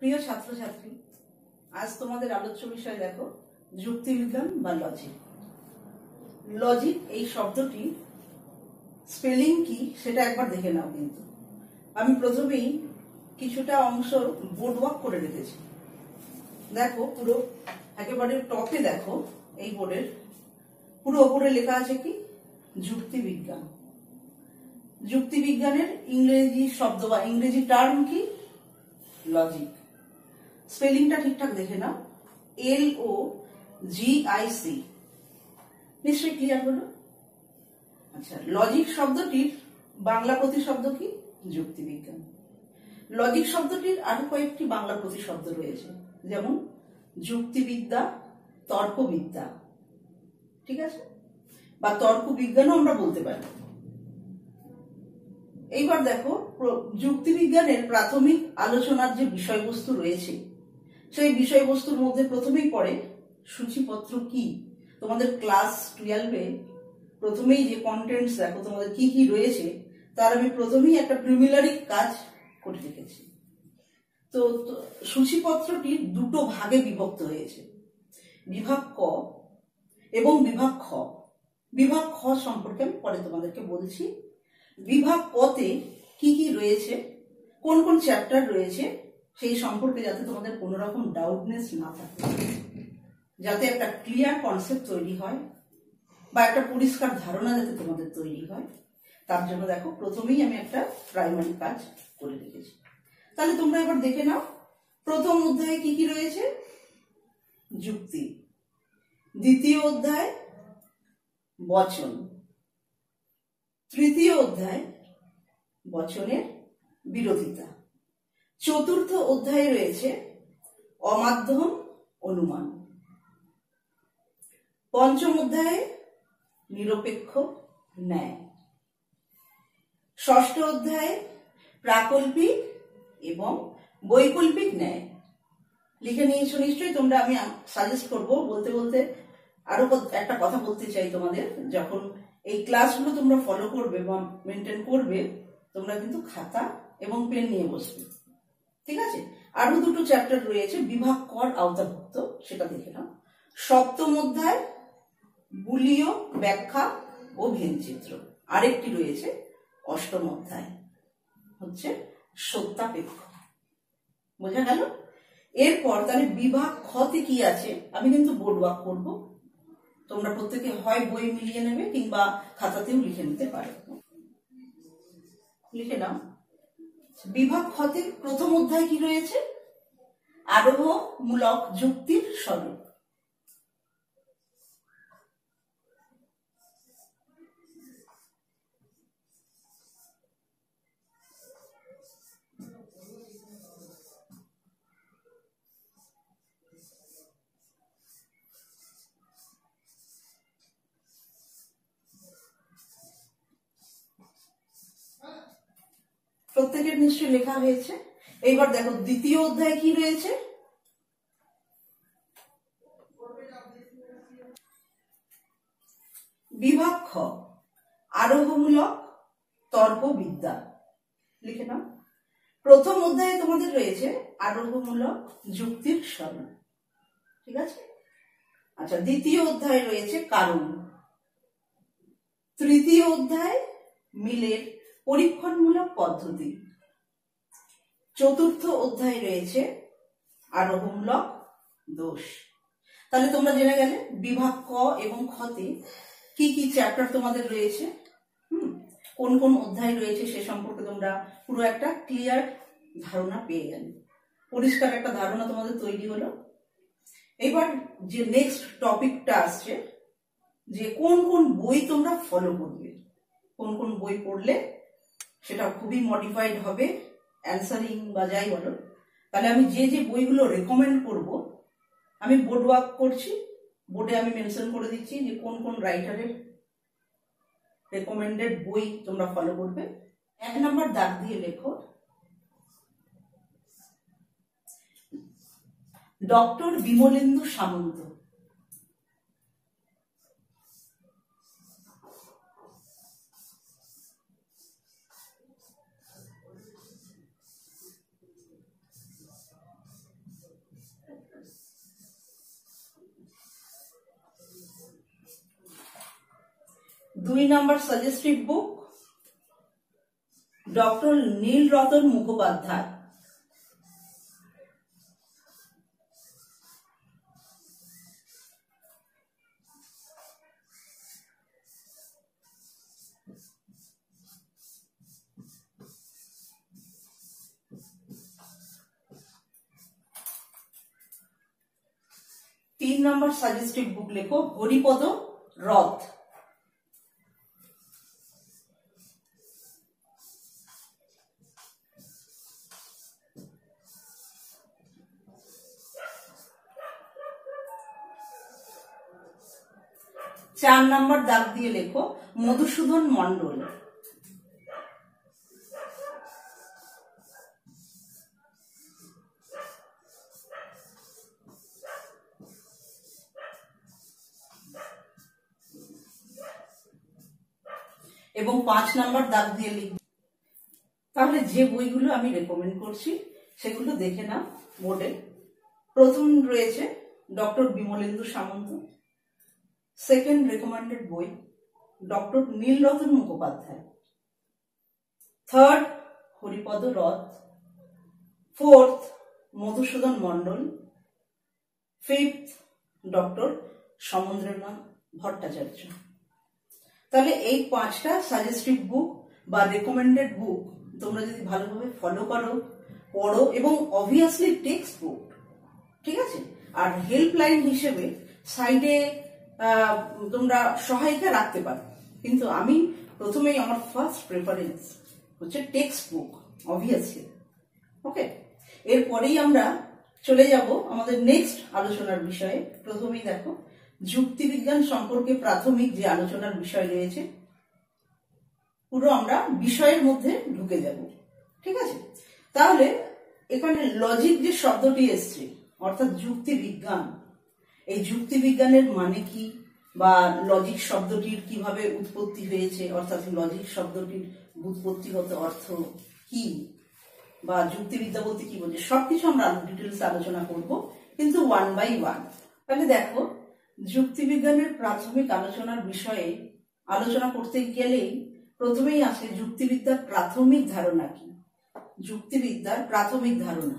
প্রিয় ছাত্রছাত্রী, আজ তোমাদের আলোচ্য বিষয় দেখো, যুক্তিবিজ্ঞান বা লজিক লজিক এই শব্দটি স্পেলিং কি সেটা একবার দেখে নাও কিন্তু। আমি প্রথমেই কিছুটা অংশ বোর্ড ওয়ার্ক করে রেখেছি। দেখো পুরো, একেবারে টপে দেখো এই বোর্ডের পুরো ওপরে লেখা আছে কি? যুক্তিবিজ্ঞান। যুক্তিবিজ্ঞানের ইংরেজি শব্দ বা ইংরেজি টার্ম কি? লজিক স্পেলিংটা ঠিকঠাক দেখে নাও। L O G I C নিশ্চয়ই ক্লিয়ার হলো? আচ্ছা লজিক শব্দটির বাংলা প্রতিশব্দ কি? যুক্তিবিজ্ঞান। লজিক শব্দটির আরও কয়েকটি বাংলা প্রতিশব্দ রয়েছে, যেমন যুক্তিবিদ্যা, তর্কবিদ্যা। ঠিক আছে? বা তর্ক বিজ্ঞানও আমরা বলতে পারি। এইবার দেখো যুক্তিবিজ্ঞানের প্রাথমিক আলোচনার যে বিষয়বস্তু রয়েছে সেই বিষয়বস্তুর মধ্যে প্রথমেই পড়ে সূচিপত্র কি? তোমাদের ক্লাস টুয়েলভে প্রথমেই যে কন্টেন্টস দেখো, তোমাদের কি কি রয়েছে, তার আমি প্রথমেই একটা প্রিমিলারি কাজ করে রেখেছি। তো তো সূচিপত্রটি দুটো ভাগে বিভক্ত হয়েছে। বিভাগ ক এবং বিভাগ খ। বিভাগ খ সম্পর্কে আমি পরে তোমাদেরকে বলছি। বিভাগ কতে কি কি রয়েছে? কোন কোন চ্যাপ্টার রয়েছে? সেই সম্পর্কে যাতে তোমাদের কোনো রকম ডাউটনেস না থাকে। যাতে একটা ক্লিয়ার কনসেপ্ট তৈরি হয় বা একটা পরিষ্কার ধারণা যাতে তোমাদের তৈরি হয়। তার জন্য দেখো, প্রথমেই আমি একটা প্রাইমারি কাজ করে রেখেছি। তাহলে তোমরা এবার দেখে নাও, প্রথম অধ্যায়ে কি কি রয়েছে? যুক্তি। দ্বিতীয় অধ্যায়, বচন। তৃতীয় অধ্যায়, বচনের বিরোধিতা। চতুর্থ অধ্যায়ে রয়েছে অমাধ্যম অনুমান। পঞ্চম অধ্যায়ে নিরপেক্ষ ন্যায়। ষষ্ঠ অধ্যায়ে প্রাকল্পিক এবং বৈকল্পিক ন্যায়। লিখে নিয়েছো নিশ্চয়ই, তোমরা আমি সাজেস্ট করব। বলতে বলতে আরও একটা কথা বলতে চাই তোমাদের। যখন এই ক্লাসগুলো তোমরা ফলো করবে বা মেনটেন করবে, তোমরা কিন্তু খাতা এবং পেন নিয়ে বসবে। ঠিক আছে? আরও দুটো চ্যাপ্টার রয়েছে, বিভাগ কর আওতাভুক্ত, সেটা দেখে নাও। সপ্তম অধ্যায় বুলীয় ব্যাখ্যা ও ভেনচিত্র আরেকটি রয়েছে, অষ্টম অধ্যায়, হচ্ছে সত্যাপেক্ষ। বোঝা গেল? এরপর তাহলে বিভাগ খতে কি আছে? আমি কিন্তু বোর্ড ওয়ার্ক করব। তোমরা প্রত্যেকে হয় বই মিলিয়ে নেবে কিংবা খাতাতেও লিখে নিতে পারো। লিখে নাও। বিভাগ হতে প্রথম অধ্যায় কি রয়েছে? আরোহমূলক যুক্তির স্বরূপ। প্রত্যেকের নিশ্চয়ই লেখা হয়েছে। এইবার দেখো, দ্বিতীয় অধ্যায় কি রয়েছে? বিভাগ খ আরোহমূলক, তর্কবিদ্যা। লিখে নাও। প্রথম অধ্যায়ে তোমাদের রয়েছে আরোহমূলক যুক্তির স্মরণ ঠিক আছে? আচ্ছা দ্বিতীয় অধ্যায় রয়েছে কারণ। তৃতীয় অধ্যায় মিলের পরীক্ষণমূলক পদ্ধতি। চতুর্থ অধ্যায় রয়েছে, আরোহমূলক দোষ। তাহলে তোমরা জেনে গেলে, বিভাগ ক এবং খতে কি কি চ্যাপ্টার তোমাদের রয়েছে? হুম, কোন কোন অধ্যায় রয়েছে সে সম্পর্কে তোমরা পুরো একটা ক্লিয়ার ধারণা পেয়ে গেলে। পরিষ্কার একটা ধারণা তোমাদের তৈরি হলো। এবার যে নেক্সট টপিকটা আসছে, যে কোন কোন বই তোমরা ফলো করবে? কোন কোন বই পড়লে সেটা খুবই মডিফাইড হবে অ্যান্সারিং বা যাই বলো। তাহলে আমি যে যে বইগুলো রেকমেন্ড করব, আমি বোর্ড ওয়ার্ক করছি বোর্ডে আমি মেনশন করে দিচ্ছি যে কোন কোন রাইটারের রেকমেন্ডেড বই তোমরা ফলো করবে। এক নম্বর দাগ দিয়ে লেখো। ডক্টর বিমলেন্দু সামন্ত। দুই number suggestive book doctor Nil Ratan Mukhopadhyay তিন নম্বর সাজেস্টিভ বুক লেখো হরিপদ রথ নম্বর দাগ দিয়ে লেখো, মধুসূদন মন্ডল এবং পাঁচ নাম্বার দাগ দিয়ে লিখব তাহলে যে বইগুলো আমি রেকমেন্ড করছি, সেগুলো দেখে নাও বোর্ডে। প্রথম রয়েছে doctor Bimalendu Samanta. Second recommended বই doctor Nilratan Mukhopadhyay. Third Haripada Rath. Fourth Madhusudan Mondal. Fifth doctor Samudranath Bhattacharya. তাহলে এই পাঁচটা সাজেস্টিভ বুক বা রেকমেন্ডেড বুক তোমরা যদি ভালোভাবে ফলো করো, পড়ো এবং অবভিয়াসলি টেক্সট বুক ঠিক আছে? আর হেল্পলাইন হিসেবে সাইডে তোমরা সহায়িকা রাখতে পারো। কিন্তু আমি প্রথমেই আমার ফার্স্ট প্রেফারেন্স হচ্ছে টেক্সট বুক অবভিয়াসলি ওকে এরপরেই আমরা চলে যাব আমাদের নেক্সট আলোচনার বিষয়ে। প্রথমেই দেখো, যুক্তিবিজ্ঞান সম্পর্কে প্রাথমিক যে আলোচনার বিষয় রয়েছে, পুরো আমরা বিষয়ের মধ্যে ঢুকে যাব। ঠিক আছে? তাহলে এখানে লজিক যে শব্দটি এসছে, অর্থাৎ যুক্তিবিজ্ঞান এই যুক্তিবিজ্ঞানের মানে কি? বা লজিক শব্দটির কীভাবে উৎপত্তি হয়েছে? অর্থাৎ লজিক শব্দটির উৎপত্তিগত অর্থ কি? বা যুক্তিবিদ্যা বলতে কি বলছে সবকিছু আমরা ডিটেলস আলোচনা করব, কিন্তু ওয়ান বাই ওয়ান তাহলে দেখো, যুক্তিবিজ্ঞানের প্রাথমিক আলোচনার বিষয়ে আলোচনা করতে গেলেই প্রথমেই আসে যুক্তিবিদ্যার প্রাথমিক ধারণা কি? যুক্তিবিদ্যার প্রাথমিক ধারণা।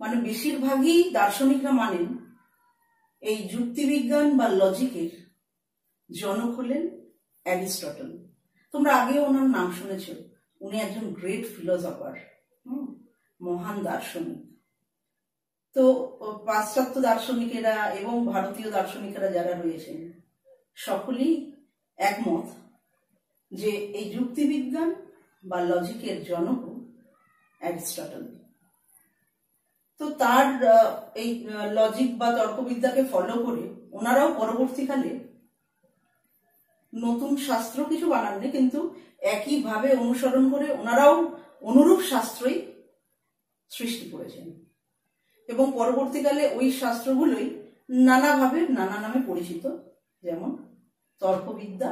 মানে বেশিরভাগই দার্শনিকরা মানেন এই যুক্তিবিজ্ঞান বা লজিকের জনক হলেন অ্যারিস্টটল। তোমরা আগে ওনার নাম শুনেছ। উনি একজন গ্রেট ফিলোসফার মহান দার্শনিক। তো পাশ্চাত্য দার্শনিকেরা এবং ভারতীয় দার্শনিকেরা যারা রয়েছেন, সকলেই একমত যে এই যুক্তিবিজ্ঞান বা লজিকের জনক অ্যারিস্টটল। তো তার এই লজিক বা তর্কবিদ্যাকে ফলো করে ওনারাও পরবর্তীকালে নতুন শাস্ত্র কিছু বানাননি, কিন্তু একইভাবে অনুসরণ করে ওনারাও অনুরূপ শাস্ত্রই সৃষ্টি করেছেন। এবং পরবর্তীকালে ওই শাস্ত্রগুলোই নানাভাবে নানা নামে পরিচিত, যেমন তর্কবিদ্যা,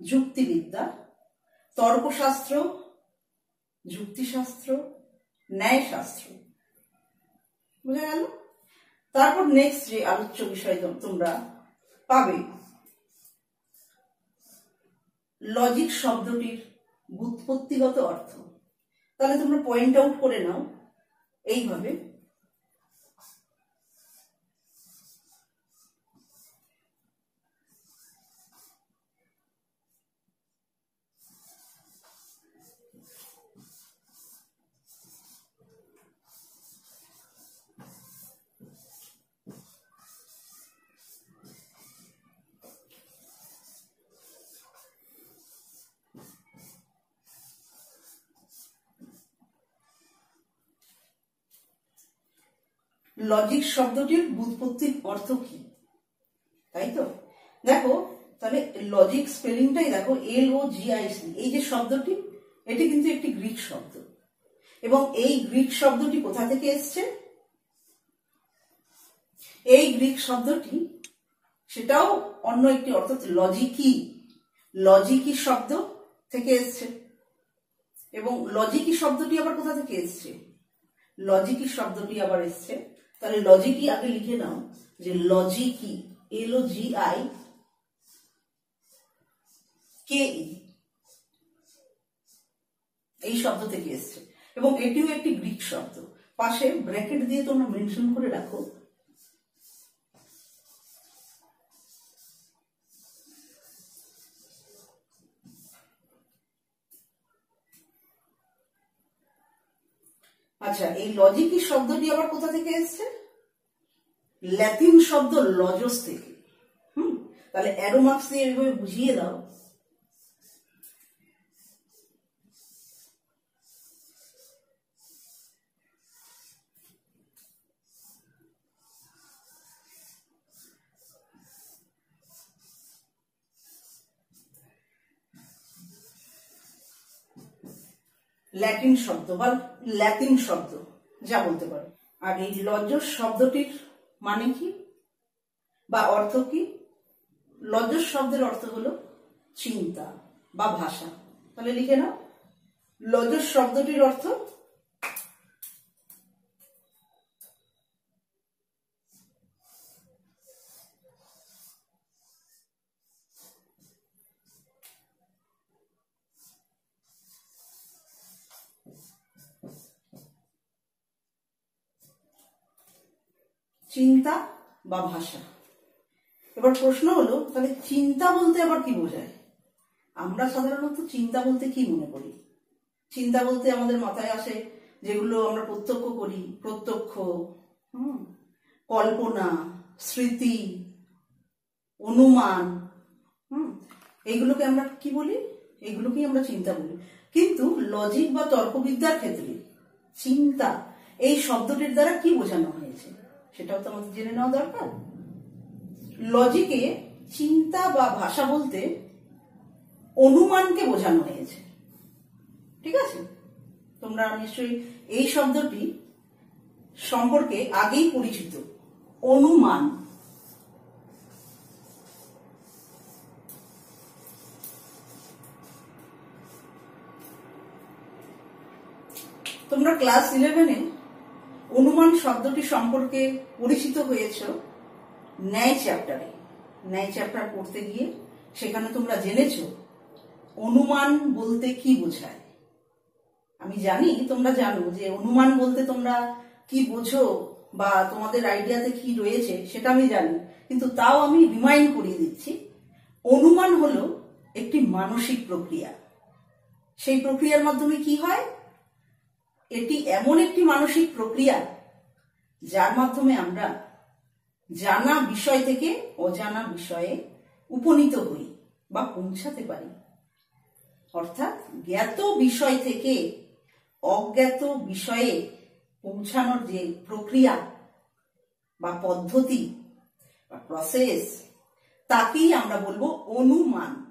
যুক্তিবিদ্যা, তর্কশাস্ত্র, যুক্তিশাস্ত্র, ন্যায়শাস্ত্র। বুঝা গেল? তারপর নেক্সট যে আলোচ্য বিষয় তোমরা পাবে। লজিক শব্দটির বুৎপত্তিগত অর্থ। তাহলে তোমরা পয়েন্ট আউট করে নাও। এইভাবে লজিক শব্দটির বুৎপত্তির অর্থ কি? তাই তো? দেখো, তাহলে লজিক স্পেলিংটাই দেখো এল ও জি আই সি এই যে শব্দটি, এটি কিন্তু একটি গ্রিক শব্দ। এবং এই গ্রিক শব্দটি কোথা থেকে এসছে? এই গ্রিক শব্দটি, সেটাও অন্য একটি অর্থাৎ লজিকি লজিকি শব্দ থেকে এসছে। এবং লজিকি শব্দটি আবার কোথা থেকে এসছে? লজিকি শব্দটি আবার এসছে তাহলে লজিকই আগে লিখে নাও যে লজিকি এল ও জি আই কে এই শব্দ থেকে এসছে। এবং এটিও একটি গ্রিক শব্দ। পাশে ব্র্যাকেট দিয়ে তোমরা মেনশন করে রাখো আচ্ছা এই লজিকি শব্দটি আবার কোথা থেকে এসছে? ল্যাতিন শব্দ লজস থেকে। হুম? তাহলে অ্যারোমার্কস দিয়ে বুঝিয়ে দাও। ল্যাটিন শব্দ বা ল্যাটিন শব্দ, যা বলতে পারো। আর এই লজস শব্দটির মানে কি? বা অর্থ কি? লজস শব্দের অর্থ হলো চিন্তা বা ভাষা। তাহলে লিখে নাও। লজস শব্দটির অর্থ চিন্তা বা ভাষা। এবার প্রশ্ন হলো, তাহলে চিন্তা বলতে আবার কি বোঝায়? আমরা সাধারণত চিন্তা বলতে কি মনে করি? চিন্তা বলতে আমাদের মাথায় আসে যেগুলো আমরা প্রত্যক্ষ করি, প্রত্যক্ষ, হুম, কল্পনা, স্মৃতি, অনুমান, হুম আমরা কি বলি? এগুলোকেই আমরা চিন্তা বলি। কিন্তু লজিক বা তর্কবিদ্যার ক্ষেত্রে চিন্তা, এই শব্দটির দ্বারা কি বোঝানো হয়েছে? সেটাও তো আমাদের জেনে নেওয়া দরকার। লজিকে চিন্তা বা ভাষা বলতে অনুমানকে বোঝানো হয়েছে। ঠিক আছে? তোমরা নিশ্চয়ই এই শব্দটি সম্পর্কে আগেই পরিচিত। অনুমান। তোমরা ক্লাস ইলেভেনে অনুমান শব্দটি সম্পর্কে পরিচিত হয়েছ ন্যায় চ্যাপ্টারে। ন্যায় চ্যাপ্টার পড়তে গিয়ে সেখানে তোমরা জেনেছ অনুমান বলতে কি বোঝায়। আমি জানি, তোমরা জানো যে অনুমান বলতে তোমরা কি বোঝো বা তোমাদের আইডিয়াতে কি রয়েছে, সেটা আমি জানি, কিন্তু তাও আমি রিমাইন্ড করিয়ে দিচ্ছি। অনুমান হলো একটি মানসিক প্রক্রিয়া। সেই প্রক্রিয়ার মাধ্যমে কি হয়? এটি এমন একটি মানসিক প্রক্রিয়া, যার মাধ্যমে আমরা জানা বিষয় থেকে অজানা বিষয়ে উপনীত হই বা পৌঁছাতে পারি। অর্থাৎ জ্ঞাত বিষয় থেকে অজ্ঞাত বিষয়ে পৌঁছানোর যে প্রক্রিয়া বা পদ্ধতি বা প্রসেস তাকেই আমরা বলব অনুমান।